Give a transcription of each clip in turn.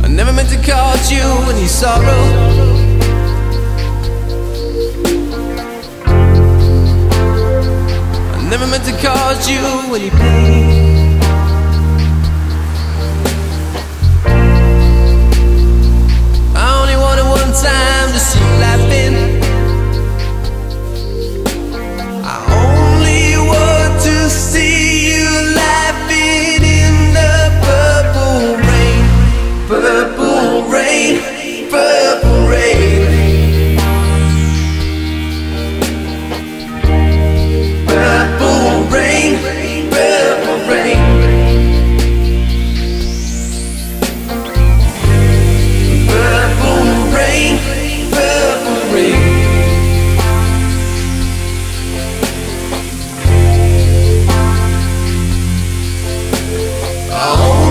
I never meant to cause you and your sorrow. I never meant to cause you any pain. Oh.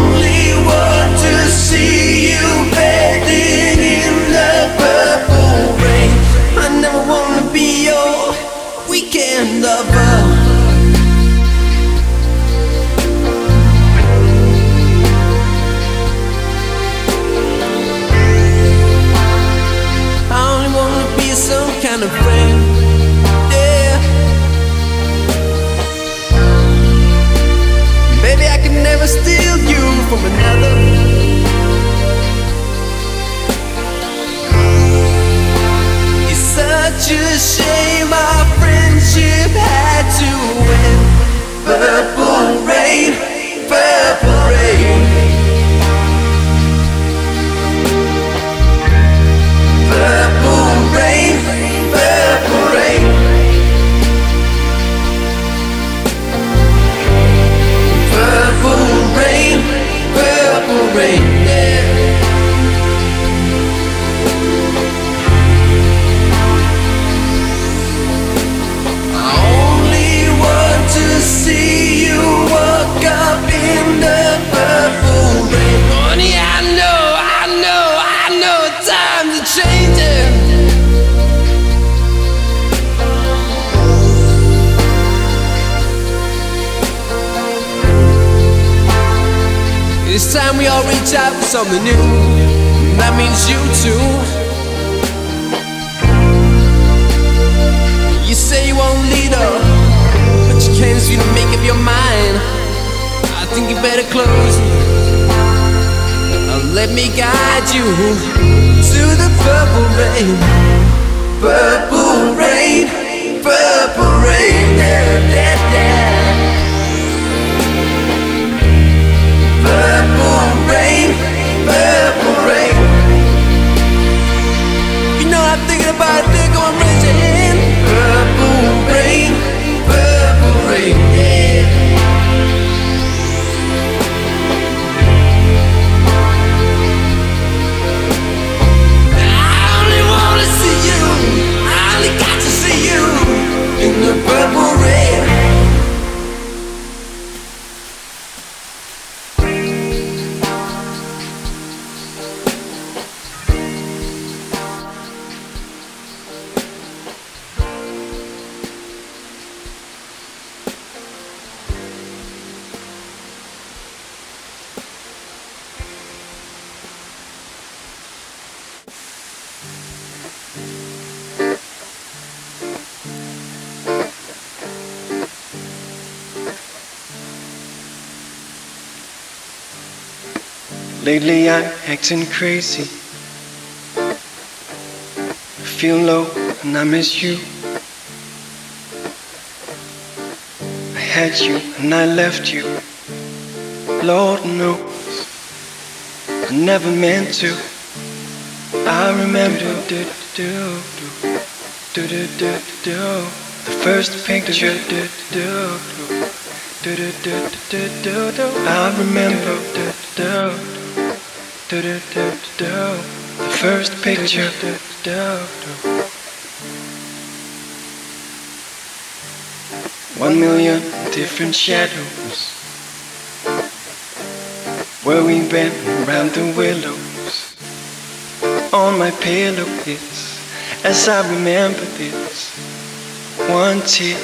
Such a shame our friendship had to end. Purple All reach out for something new. That means you too. You say you won't lead up, but you can't seem to make up your mind. I think you better close. Let me guide you to the purple rain. Purple rain, purple goodbye. Lately I'm acting crazy. I feel low and I miss you. I had you and I left you. Lord knows I never meant to. I remember do the first picture do do do do do I remember do do do do do do the first picture. Do do do One million different shadows. Where we ran around the willows. On my pillow is, as I remember this, one tear,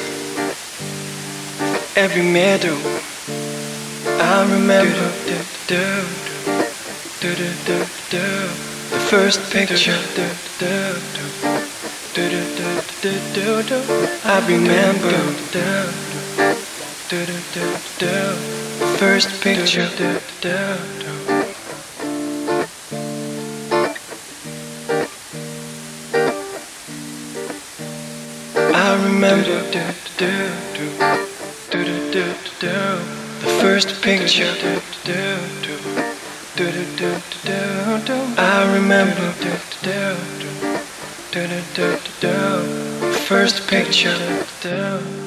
every meadow. I remember the first picture. I remember The first picture. I remember the first picture. I remember first picture.